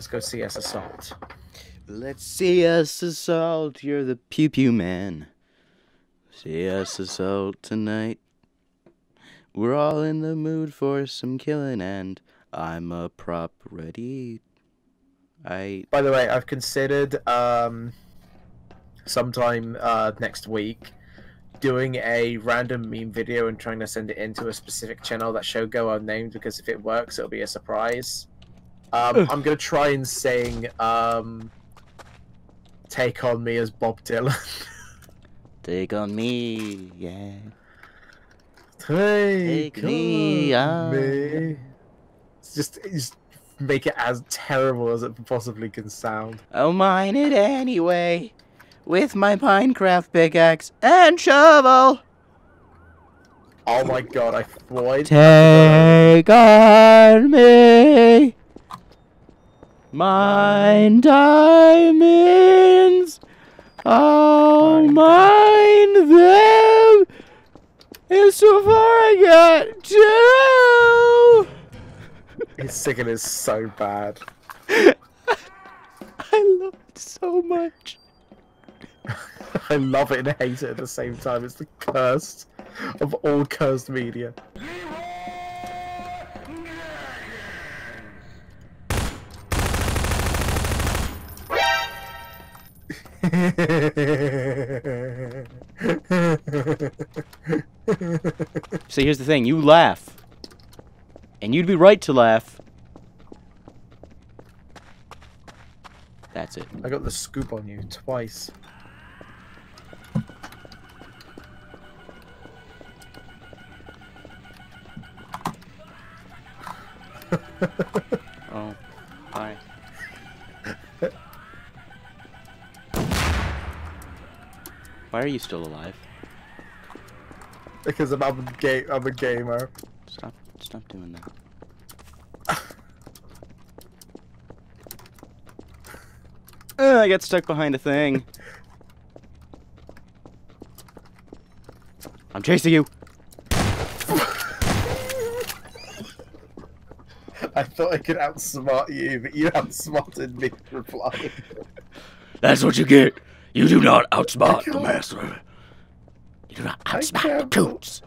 Let's go see us assault. Let's see us assault. You're the pew pew man. See us assault tonight. We're all in the mood for some killing, and I'm a prop ready. I By the way, I've considered um, sometime uh, next week doing a random meme video and trying to send it into a specific channel that show go unnamed because if it works, it'll be a surprise. Um, I'm gonna try and sing um, "Take on Me" as Bob Dylan. take on me, yeah. Take, Take me on. me. Just, just make it as terrible as it possibly can sound. I'll mine it anyway, with my Minecraft pickaxe and shovel. Oh my god, I why Take on me. Mine diamonds. I'll Mine them. And so far I got two. His singing is so bad. I love it so much. I love it and hate it at the same time. It's the cursed of all cursed media. See, here's the thing. You laugh. And you'd be right to laugh. That's it. I got the scoop on you twice. Oh, hi. Why are you still alive? Because I'm, I'm, a ga- I'm a gamer. Stop, stop doing that. Uh, I got stuck behind a thing. I'm chasing you. I thought I could outsmart you, but you outsmarted me replying. That's what you get. You do not outsmart the can't- master. You do not outsmart the can't.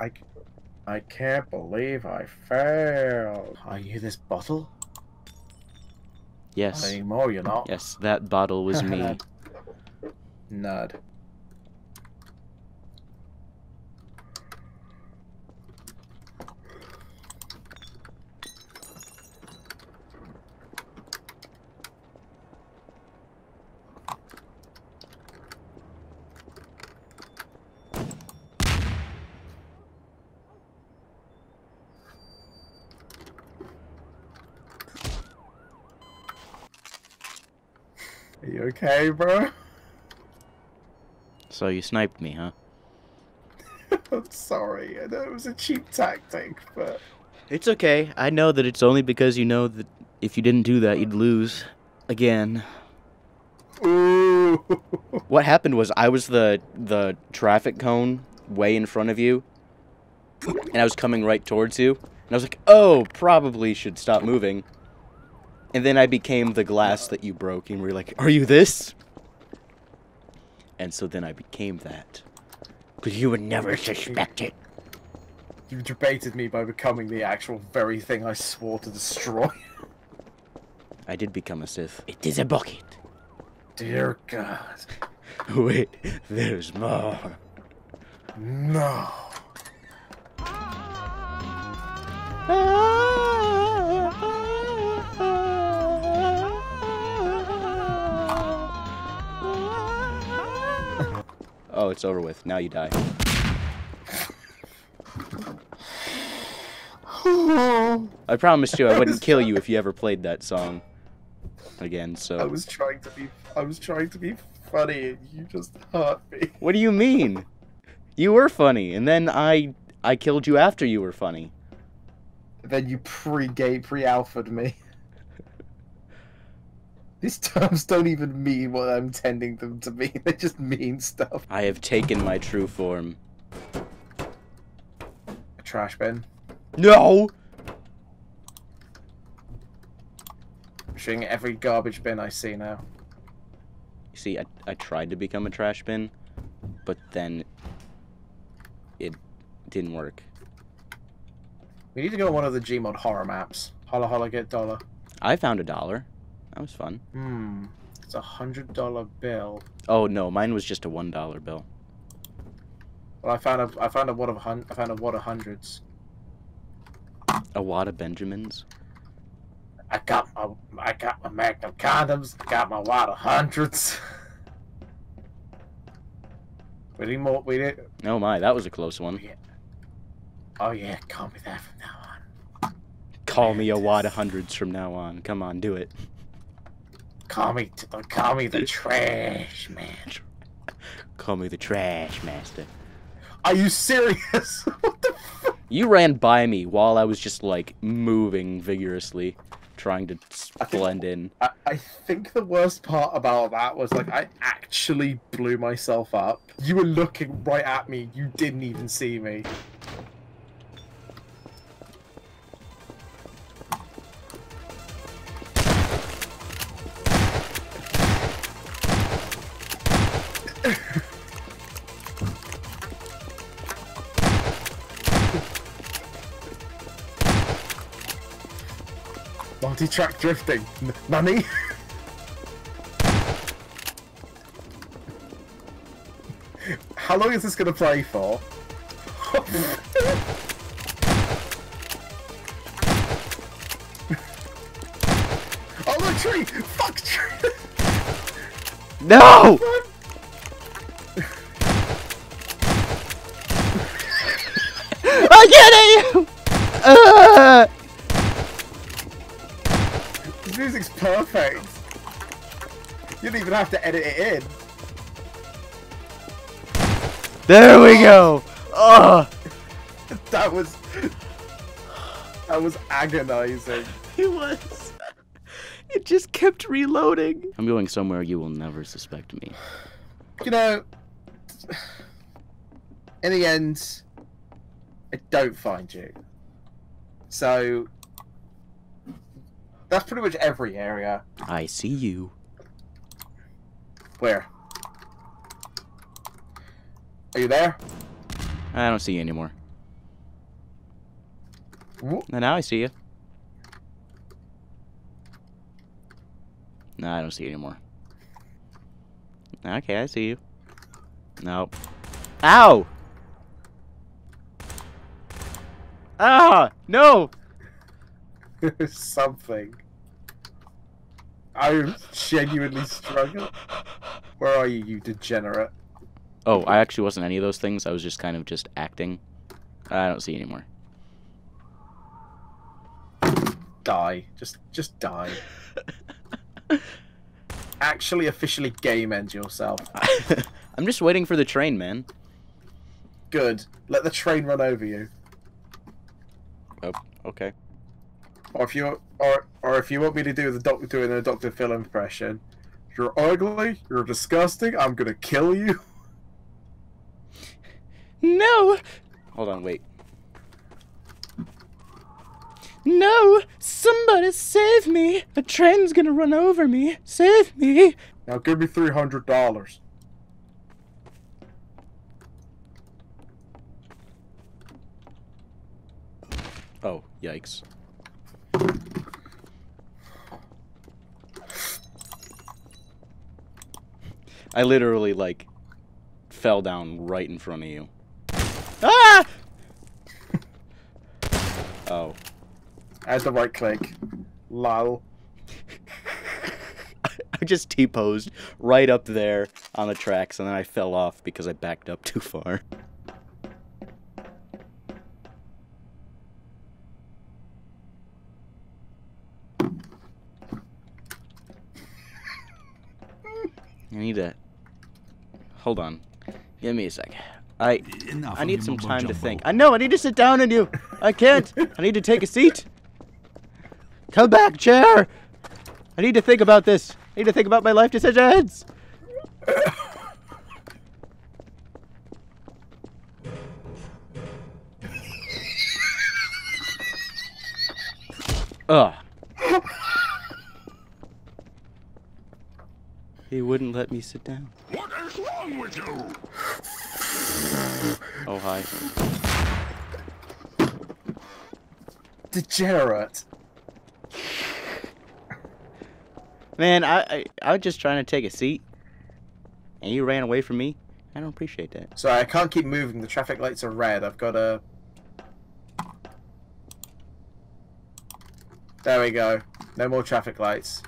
I, I can't believe I failed. Are you this bottle? Yes. Anymore, you're not. Yes, that bottle was me. Nerd. Okay, bro? So you sniped me, huh? I'm sorry. I know it was a cheap tactic, but It's okay. I know that it's only because you know that if you didn't do that, you'd lose again. ooh. What happened was I was the the traffic cone way in front of you, and I was coming right towards you, and I was like, "Oh, probably should stop moving." And then I became the glass that you broke, and we were like, "Are you this?" And so then I became that, because you would never suspect it. You debated me by becoming the actual very thing I swore to destroy. I did become a Sith. It is a bucket. Dear God. Wait, there's more. No. It's over with. Now you die. I promised you I wouldn't kill you if you ever played that song again. So I was trying to be I was trying to be funny and you just hurt me. what do you mean? You were funny, and then I I killed you after you were funny. Then you pre-gay pre-alphaed me. These terms don't even mean what I'm intending them to mean. They just mean stuff. I have taken my true form. A trash bin. No. capturing every garbage bin I see now. You see, I, I tried to become a trash bin, but then it didn't work. We need to go on one of the Gmod horror maps. Holla holla get dollar. I found a dollar. That was fun. Hmm. It's a hundred dollar bill. Oh no, mine was just a one dollar bill. Well, I found a I found a wad of hun I found a wad of hundreds. A wad of Benjamins. I got my I got my Magnum condoms. I got my wad of hundreds. we need more. We need. Oh my, that was a close one. Yeah. Oh yeah, call me that from now on. Call me a wad of hundreds from now on. Come on, do it. Call me, call me the trash man. Call me the trash master. Are you serious? what the fuck? You ran by me while I was just like moving vigorously, trying to I think- blend in. I, I think the worst part about that was like I actually blew myself up. You were looking right at me. You didn't even see me. Multi-track drifting. N- Nani? How long is this gonna play for? oh look, tree! Fuck tree! No! I get it! Uh, music's perfect. You don't even have to edit it in. there we go. Oh, That was that was agonizing. it was. It just kept reloading. I'm going somewhere you will never suspect me. You know, in the end, I don't find you. So that's pretty much every area. I see you. Where? Are you there? I don't see you anymore. And now I see you. No, I don't see you anymore. Okay, I see you. Nope. Ow! Ah! No! Something. I'm genuinely struggling. Where are you, you degenerate? Oh, I actually wasn't any of those things. I was just kind of just acting. I don't see anymore. Die. Just, just die. Actually, officially game end yourself. I'm just waiting for the train, man. Good. Let the train run over you. Oh, okay. Or if you, or, or if you want me to do the doctor doing a Doctor Phil impression, you're ugly. You're disgusting. I'm gonna kill you. No! Hold on, wait. No! Somebody save me! A train's gonna run over me! Save me! Now give me three hundred dollars. Oh, yikes. I literally, like, fell down right in front of you. Ah! oh. Had the right click. Lol. I just T-posed right up there on the tracks, and then I fell off because I backed up too far. I need to... Hold on. Give me a sec. I Enough I need some time to think. I know, I need to sit down and you. I can't. I need to take a seat. Come back, chair. I need to think about this. I need to think about my life decisions. Ugh. He wouldn't let me sit down. What is wrong with you? Oh, hi. Degenerate. Man, I, I, I was just trying to take a seat. And you ran away from me. I don't appreciate that. Sorry, I can't keep moving. The traffic lights are red. I've got to. There we go. No more traffic lights.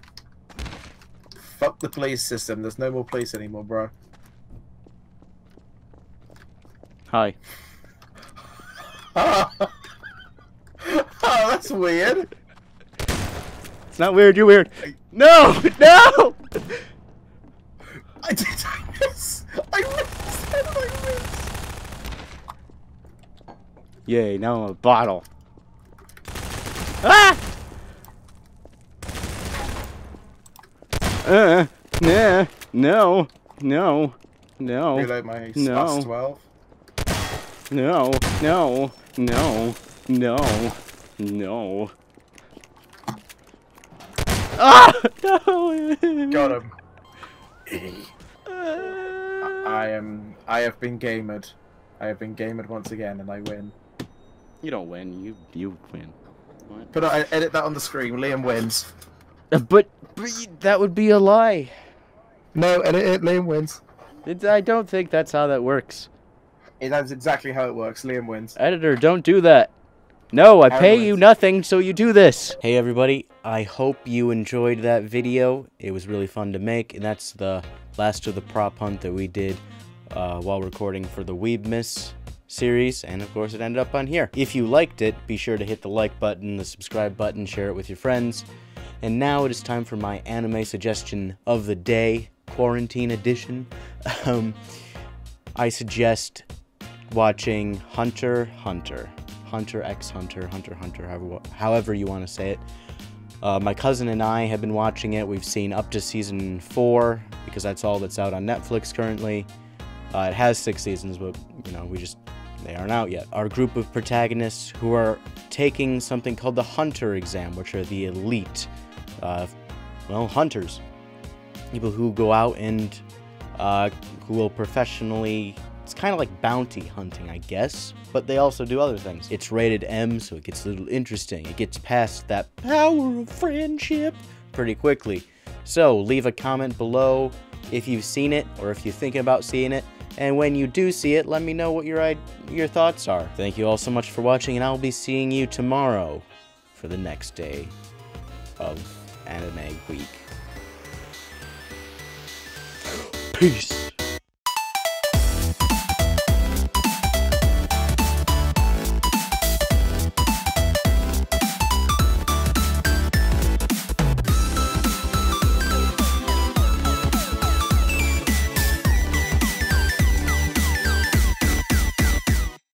Fuck the police system. There's no more police anymore, bro. Hi. oh, that's weird. It's not weird, you're weird. No! No! I did. I miss. I missed. I missed. Yay, now I'm a bottle. Ah! Uh, nah, no, no, no, Reload my No. 12. No, no, no, no, no. Ah! No! Got him. I am. I have been gamed. I have been gamed once again, and I win. You don't win. You you win. What? But I edit that on the screen. Liam wins. Uh, But, but that would be a lie. No, edit it. Liam wins. It, I don't think that's how that works. It, that's exactly how it works. Liam wins. Editor, don't do that. No, I pay Aaron you nothing, so you do this. Hey everybody, I hope you enjoyed that video. It was really fun to make, and that's the last of the prop hunt that we did uh, while recording for the Weebmas series, and of course it ended up on here. If you liked it, be sure to hit the like button, the subscribe button, share it with your friends. And now it is time for my anime suggestion of the day, quarantine edition. Um, I suggest watching Hunter Hunter. Hunter x Hunter, Hunter Hunter, however, however you want to say it. Uh, my cousin and I have been watching it. We've seen up to season four because that's all that's out on Netflix currently. Uh, it has six seasons, but you know we just they aren't out yet. Our group of protagonists who are taking something called the Hunter exam, which are the elite, uh, well, hunters, people who go out and uh, who will professionally. It's kind of like bounty hunting, I guess, but they also do other things. It's rated M, so it gets a little interesting. It gets past that power of friendship pretty quickly. So leave a comment below if you've seen it or if you're thinking about seeing it. And when you do see it, let me know what your your thoughts are. Thank you all so much for watching, and I'll be seeing you tomorrow for the next day of Anime Week. Peace.